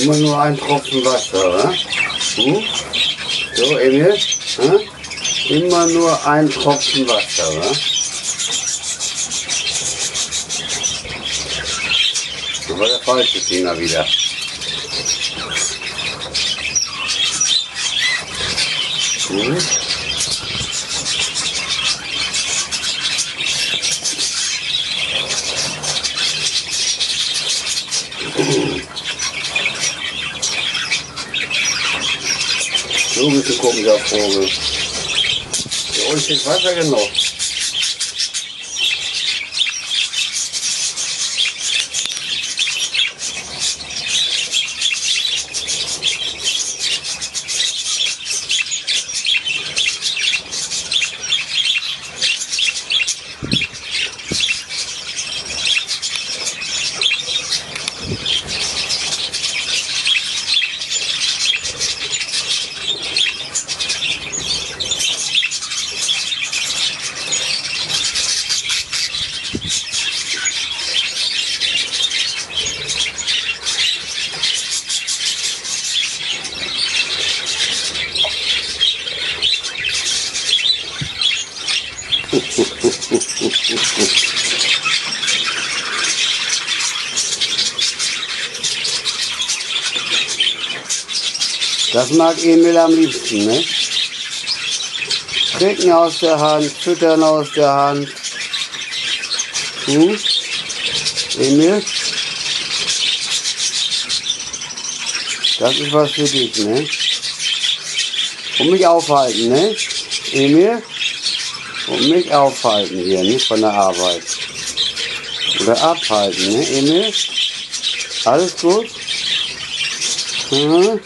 Immer nur ein Tropfen Wasser, wa? Hm? So, Emil? Hm? Immer nur ein Tropfen Wasser, wa? Das war der falsche Finger wieder. Hm? So ein bisschen der Vogel. Hier unten ist Wasser genug. Das mag Emil am liebsten, ne? Trinken aus der Hand, füttern aus der Hand. Hm? Emil? Das ist was für dich, ne? Und mich aufhalten, ne? Emil? Und mich aufhalten hier, nicht von der Arbeit. Oder abhalten, ne, Emil? Alles gut? Mhm.